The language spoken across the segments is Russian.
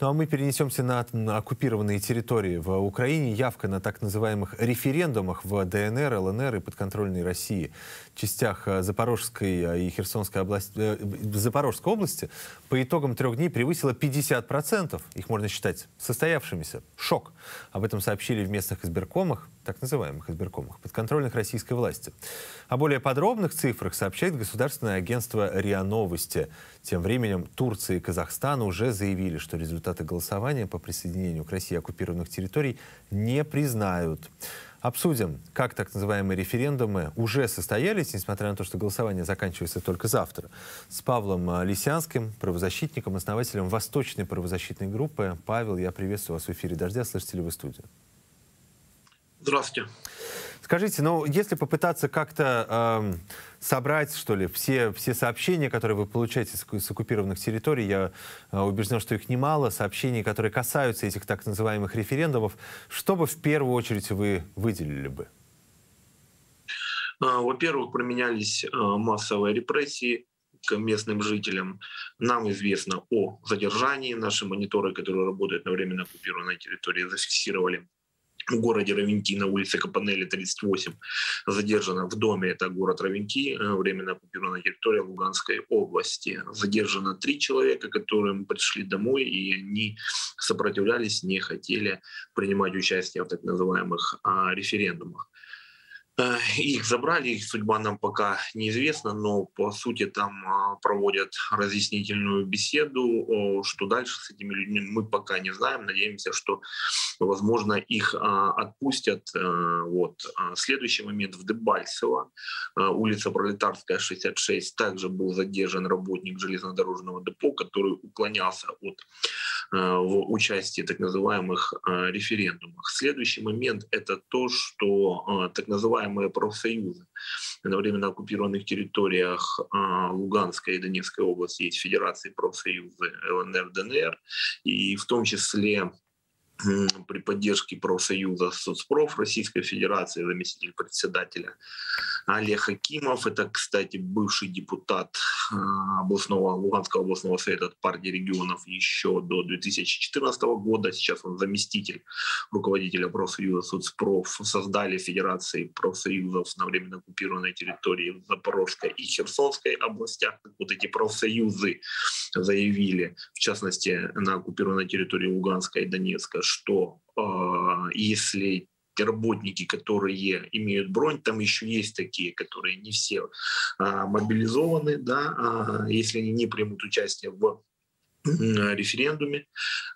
Ну а мы перенесемся на оккупированные территории в Украине. Явка на так называемых референдумах в ДНР, ЛНР и подконтрольной России частях э, Запорожской э, и Херсонской области, э, Запорожской области по итогам трех дней превысила 50%. Их можно считать состоявшимися. Шок. Об этом сообщили в местных избиркомах, так называемых избиркомах, подконтрольных российской власти. О более подробных цифрах сообщает государственное агентство РИА Новости. Тем временем Турция и Казахстан уже заявили, что результаты голосования по присоединению к России оккупированных территорий не признают. Обсудим, как так называемые референдумы уже состоялись, несмотря на то, что голосование заканчивается только завтра, с Павлом а, Лисянским, правозащитником, основателем Восточной правозащитной группы. Павел, я приветствую вас в эфире «Дождя». Слышите ли вы студию? Здравствуйте. Скажите, ну, если попытаться как-то э, собрать, что ли, все, все сообщения, которые вы получаете с, с оккупированных территорий, я э, убежден, что их немало, сообщений, которые касаются этих так называемых референдумов, что бы в первую очередь вы выделили бы? А, во-первых, применялись э, массовые репрессии к местным жителям. Нам известно о задержании. Наши мониторы, которые работают на временно оккупированной территории, зафиксировали в городе Равенки на улице Капанели 38 задержана в доме, это город Равенки, э, временно оккупированная территория Луганской области. Задержано три человека, которым пришли домой, и они сопротивлялись, не хотели принимать участие в так называемых а, референдумах. Э, их забрали, их судьба нам пока неизвестна, но по сути там а, проводят разъяснительную беседу. Что дальше с этими людьми мы пока не знаем. Надеемся, что, возможно, их а, отпустят. Э, вот. А следующий момент в Дебальцево, улица Пролетарская, 66, также был задержан работник железнодорожного депо, который уклонялся от в участии так называемых референдумах. Следующий момент — это то, что так называемые называемые профсоюзы. На временно оккупированных территориях а, Луганской и Донецкой области есть федерации профсоюзы ЛНР, ДНР, и в том числе при поддержке профсоюза соцпроф Российской Федерации, заместитель председателя Олег Хакимов. Это, кстати, бывший депутат а, областного, Луганского областного совета от партии регионов еще до 2014 года. Сейчас он заместитель руководителя профсоюза соцпроф. Создали Федерации профсоюзов на временно оккупированной территории Запорожской и Херсонской областях. Вот эти профсоюзы заявили, в частности, на оккупированной территории Луганска и Донецка, что э, если работники, которые имеют бронь, там еще есть такие, которые не все а, мобилизованы, да, а, если они не примут участие в референдуме,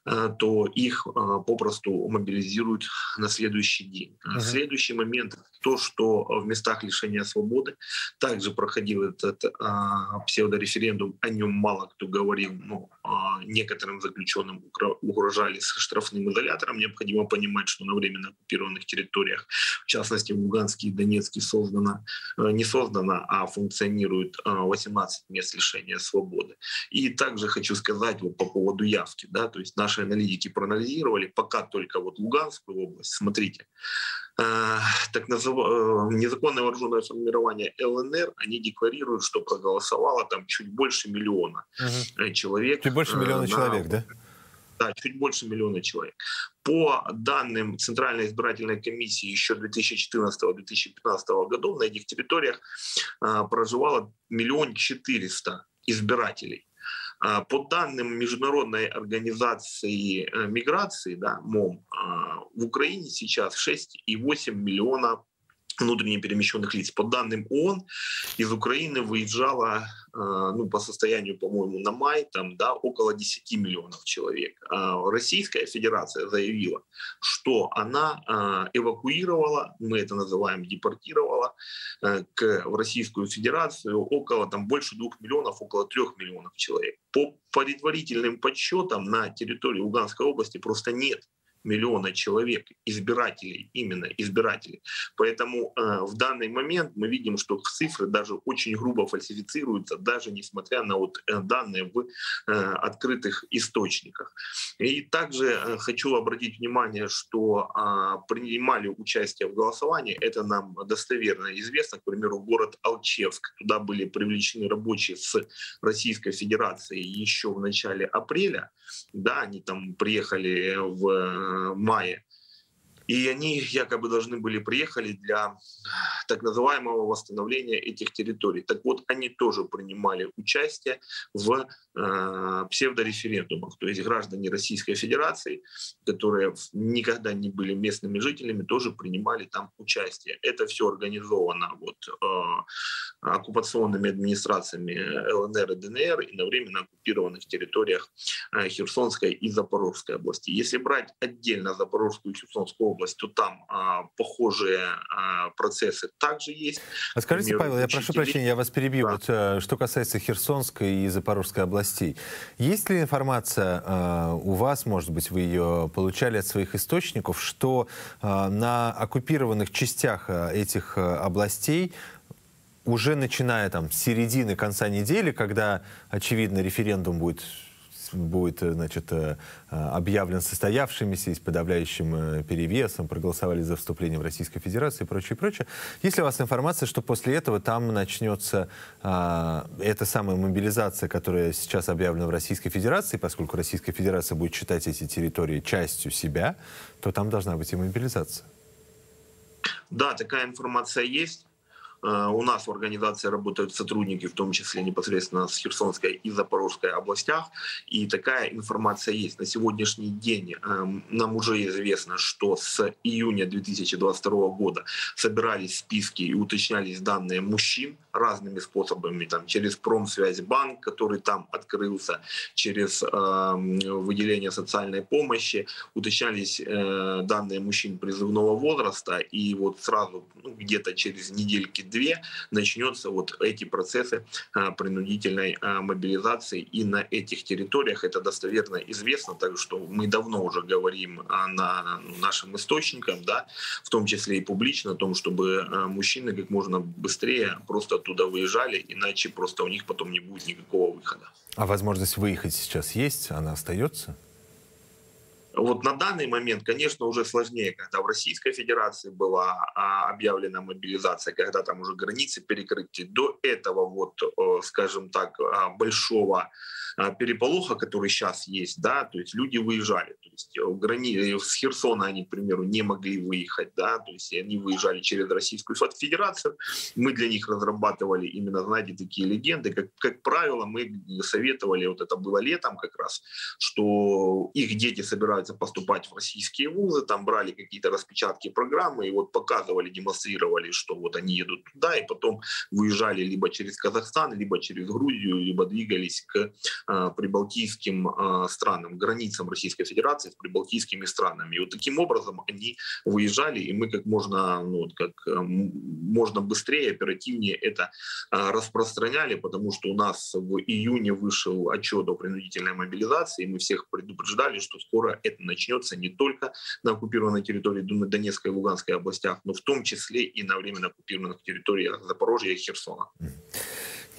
а, то их а, попросту мобилизируют на следующий день. Uh-huh. Следующий момент то, что в местах лишения свободы также проходил этот а, псевдореферендум, о нем мало кто говорил, но а, некоторым заключенным угрожали с штрафным изолятором. Необходимо понимать, что на временно оккупированных территориях, в частности в Луганске и Донецке, создано, не создано, а функционирует 18 мест лишения свободы. И также хочу сказать вот по поводу явки, да, то есть наши аналитики проанализировали, пока только вот Луганскую область, смотрите, э, так называемое э, незаконное вооруженное формирование ЛНР, они декларируют, что проголосовало там чуть больше миллиона угу. человек. Чуть больше миллиона на, человек, да? Да, чуть больше миллиона человек. По данным Центральной избирательной комиссии еще 2014-2015 годов на этих территориях э, проживало миллион четыреста избирателей. А, по данным Международной организации э, миграции, да, МОМ, а, в Украине сейчас 6,8 миллиона внутренне перемещенных лиц. По данным ООН, из Украины выезжало, а, ну, по состоянию, по-моему, на май, там, да, около 10 миллионов человек. А Российская Федерация заявила, что она а, эвакуировала, мы это называем депортировала, к, в Российскую Федерацию около, там, больше 2 миллионов, около 3 миллионов человек. По предварительным подсчетам на территории Луганской области просто нет миллиона человек, избирателей, именно избирателей. Поэтому э, в данный момент мы видим, что цифры даже очень грубо фальсифицируются, даже несмотря на вот э, данные в э, открытых источниках. И также э, хочу обратить внимание, что э, принимали участие в голосовании, это нам достоверно известно, к примеру, город Алчевск, туда были привлечены рабочие с Российской Федерации еще в начале апреля, да, они там приехали в э, мае, и они якобы должны были приехали для так называемого восстановления этих территорий. Так вот, они тоже принимали участие в э, псевдореферендумах. То есть граждане Российской Федерации, которые никогда не были местными жителями, тоже принимали там участие. Это все организовано вот, э, оккупационными администрациями ЛНР и ДНР и на временно оккупированных территориях э, Херсонской и Запорожской области. Если брать отдельно Запорожскую и Херсонскую область, то там э, похожие э, процессы также есть. А скажите, Павел, я прошу прощения, я вас перебью. Да. Вот, э, что касается Херсонской и Запорожской областей, есть ли информация э, у вас, может быть, вы ее получали от своих источников, что э, на оккупированных частях этих областей уже начиная там с середины конца недели, когда, очевидно, референдум будет будет э, значит, э, э, объявлен состоявшимися и с подавляющим перевесом, проголосовали за вступление в Российскую Федерацию и прочее, прочее. Есть ли у вас информация, что после этого там начнется а, эта самая мобилизация, которая сейчас объявлена в Российской Федерации, поскольку Российская Федерация будет считать эти территории частью себя, то там должна быть и мобилизация? Да, такая информация есть. Э, у нас в организации работают сотрудники, в том числе непосредственно с Херсонской и Запорожской областях, и такая информация есть. На сегодняшний день эм, нам уже известно, что с июня 2022 года собирались списки и уточнялись данные мужчин разными способами, там, через Промсвязьбанк, который там открылся, через э, выделение социальной помощи, уточнялись э, данные мужчин призывного возраста, и вот сразу ну, где-то через недельки две начнется вот эти процессы а, принудительной а, мобилизации. И на этих территориях это достоверно известно, так что мы давно уже говорим а, на ну, нашим источникам, да, в том числе и публично, о том, чтобы мужчины как можно быстрее просто оттуда выезжали, иначе просто у них потом не будет никакого выхода. А возможность выехать сейчас есть? Она остается? Вот на данный момент, конечно, уже сложнее, когда в Российской Федерации была а, объявлена мобилизация, когда там уже границы перекрыты. До этого, вот, скажем так, а, большого а, переполоха, который сейчас есть, да, то есть люди выезжали, то есть в грани... Э, с Херсона они, к примеру, не могли выехать, да, то есть они выезжали через Российскую Федерацию, мы для них разрабатывали именно, знаете, такие легенды, как, как правило, мы советовали, вот это было летом как раз, что их дети собираются поступать в российские вузы, там брали какие-то распечатки программы и вот показывали, демонстрировали, что вот они едут туда, и потом выезжали либо через Казахстан, либо через Грузию, либо двигались к Э, прибалтийским э, странам, границам Российской Федерации с прибалтийскими странами. И вот таким образом они выезжали, и мы как можно, ну, как э, можно быстрее, оперативнее это распространяли, потому что у нас в июне вышел отчет о принудительной мобилизации, и мы всех предупреждали, что скоро это начнется не только на оккупированной территории Донецкой и Луганской областях, но в том числе и на временно оккупированных территориях Запорожья и Херсона.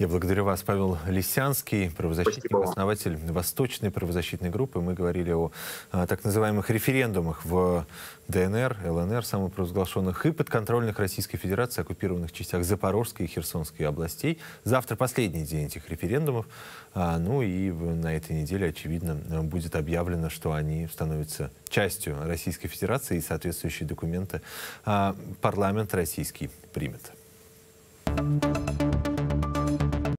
Я благодарю вас, Павел Лисянский, правозащитник, Спасибо. основатель Восточной правозащитной группы. Мы говорили о, о так называемых референдумах в ДНР, ЛНР, самопровозглашенных и подконтрольных Российской Федерации оккупированных частях Запорожской и Херсонской областей. Завтра последний день этих референдумов. А, ну и на этой неделе, очевидно, будет объявлено, что они становятся частью Российской Федерации и соответствующие документы а, парламент российский примет. Thank you